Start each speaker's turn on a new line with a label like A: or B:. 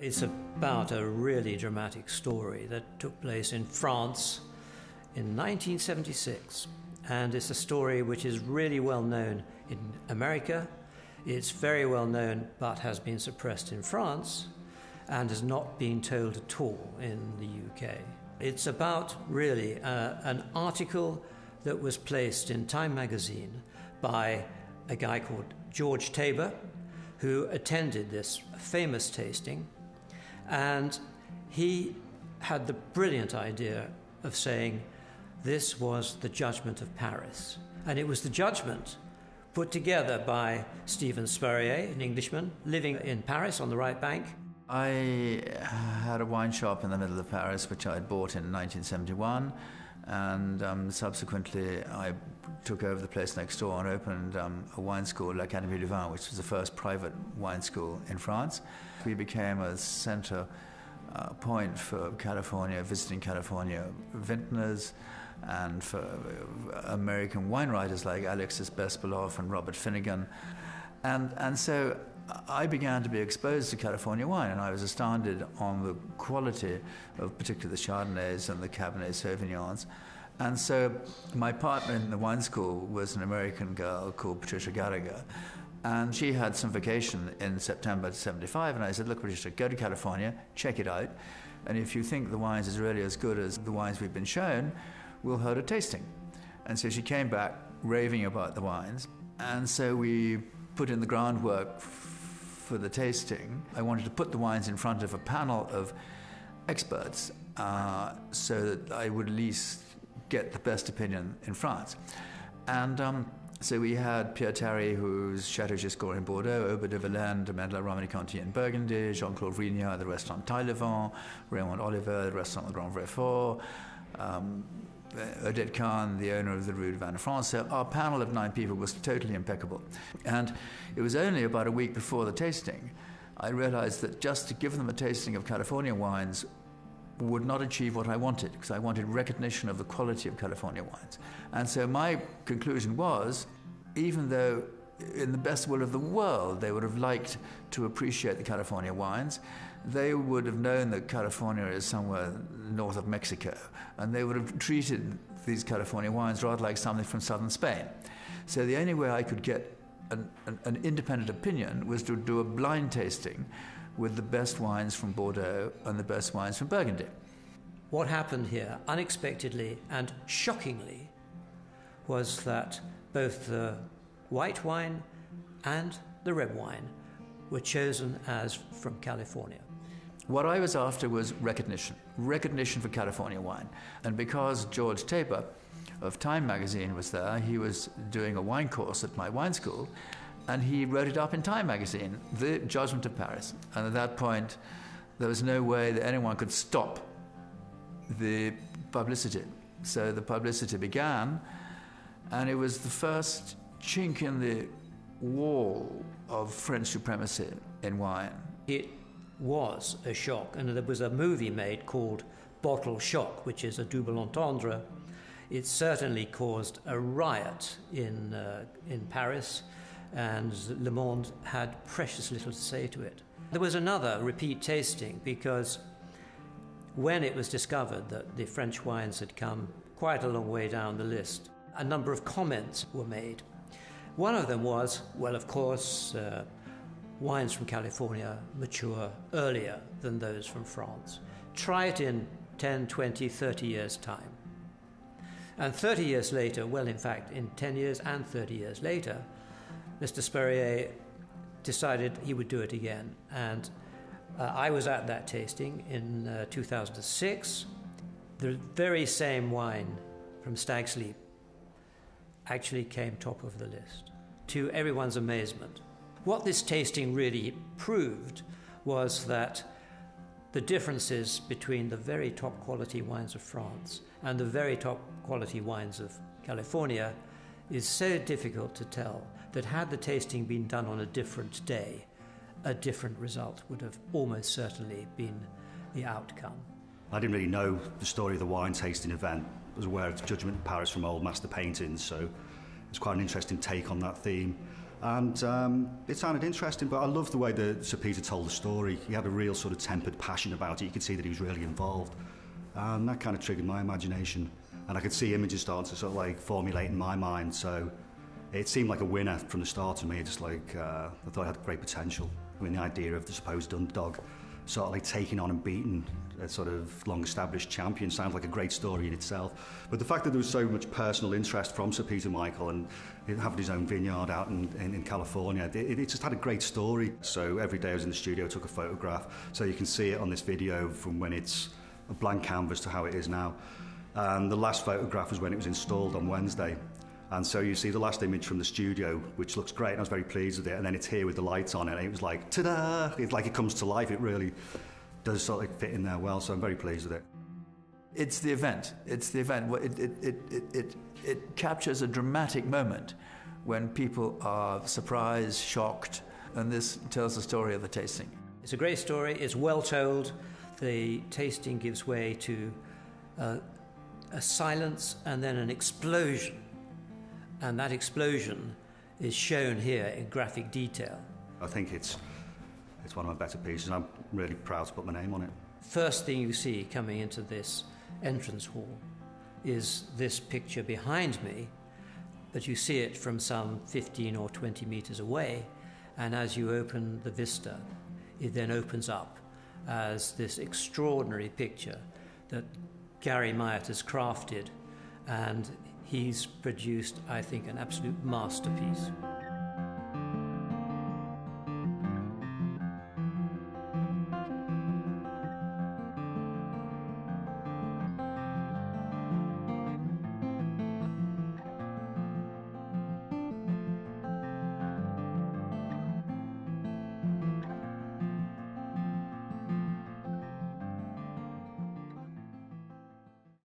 A: It's about a really dramatic story that took place in France in 1976. And it's a story which is really well known in America. It's very well known, but has been suppressed in France and has not been told at all in the UK. It's about really uh, an article that was placed in Time magazine by a guy called George Taber, who attended this famous tasting and he had the brilliant idea of saying this was the judgment of Paris. And it was the judgment put together by Steven Spurrier, an Englishman living in Paris on the right bank.
B: I had a wine shop in the middle of Paris, which I had bought in 1971. And um, subsequently, I took over the place next door and opened um, a wine school, l'Académie du Vin, which was the first private wine school in France. We became a center uh, point for California, visiting California vintners, and for uh, American wine writers like Alexis Bespaloff and Robert Finigan. And, and so I began to be exposed to California wine, and I was astounded on the quality of particularly the Chardonnays and the Cabernet Sauvignons. And so my partner in the wine school was an American girl called Patricia Gallagher. And she had some vacation in September 75, and I said, Look, Patricia, go to California, check it out. And if you think the wines is really as good as the wines we've been shown, we'll hold a tasting. And so she came back raving about the wines. And so we put in the groundwork for the tasting, I wanted to put the wines in front of a panel of experts uh, so that I would at least get the best opinion in France. And um, so we had Pierre Tari, who's Chateau Giscours in Bordeaux, Aubert de Villaine, de Mandela Romanée-Conti in Burgundy, Jean-Claude Vrinat, at the restaurant Taillevent, Raymond Oliver, the restaurant Le Grand Véfour um, Uh, Odette Kahn, the owner of the Rue de de France. So our panel of nine people was totally impeccable. And it was only about a week before the tasting I realized that just to give them a tasting of California wines would not achieve what I wanted because I wanted recognition of the quality of California wines. And so my conclusion was even though in the best will of the world they would have liked to appreciate the California wines, they would have known that California is somewhere north of Mexico, and they would have treated these California wines rather like something from southern Spain. So the only way I could get an, an, an independent opinion was to do a blind tasting with the best wines from Bordeaux and the best wines from Burgundy.
A: What happened here, unexpectedly and shockingly, was that both the white wine and the red wine were chosen as from California.
B: What I was after was recognition, recognition for California wine. And because George Taber of Time magazine was there, he was doing a wine course at my wine school, and he wrote it up in Time magazine, The Judgment of Paris. And at that point, there was no way that anyone could stop the publicity. So the publicity began, and it was the first chink in the wall of French supremacy in wine.
A: It was a shock. And there was a movie made called Bottle Shock, which is a double entendre. It certainly caused a riot in, uh, in Paris, and Le Monde had precious little to say to it. There was another repeat tasting because when it was discovered that the French wines had come quite a long way down the list, a number of comments were made. One of them was, well, of course, uh, wines from California mature earlier than those from France. Try it in 10, 20, 30 years' time. And 30 years later, well, in fact, in 10 years and 30 years later, Mr. Spurrier decided he would do it again. And uh, I was at that tasting in uh, 2006. The very same wine from Stag's Leap actually came top of the list, to everyone's amazement. What this tasting really proved was that the differences between the very top quality wines of France and the very top quality wines of California is so difficult to tell that had the tasting been done on a different day, a different result would have almost certainly been the outcome.
C: I didn't really know the story of the wine tasting event. Was aware of Judgment in Paris from old master paintings, so it's quite an interesting take on that theme. And um, it sounded interesting, but I love the way that Sir Peter told the story. He had a real sort of tempered passion about it. You could see that he was really involved. And that kind of triggered my imagination. And I could see images starting to sort of like formulate in my mind. So it seemed like a winner from the start to me. Just like, uh, I thought it had great potential. I mean, the idea of the supposed underdog sort of like taking on and beating a sort of long established champion sounds like a great story in itself. But the fact that there was so much personal interest from Sir Peter Michael and having his own vineyard out in, in, in California, it, it just had a great story. So every day I was in the studio, took a photograph. So you can see it on this video from when it's a blank canvas to how it is now. And the last photograph was when it was installed on Wednesday. And so you see the last image from the studio, which looks great, and I was very pleased with it. And then it's here with the lights on it, and it was like, ta-da! It's like it comes to life. It really does sort of fit in there well, so I'm very pleased with it.
B: It's the event. It's the event. It, it, it, it, it, it captures a dramatic moment when people are surprised, shocked, and this tells the story of the tasting.
A: It's a great story. It's well told. The tasting gives way to uh, a silence and then an explosion and that explosion is shown here in graphic detail.
C: I think it's, it's one of my better pieces, and I'm really proud to put my name on it.
A: First thing you see coming into this entrance hall is this picture behind me, but you see it from some 15 or 20 meters away, and as you open the vista, it then opens up as this extraordinary picture that Gary Myatt has crafted, and he's produced, I think, an absolute masterpiece.